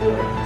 对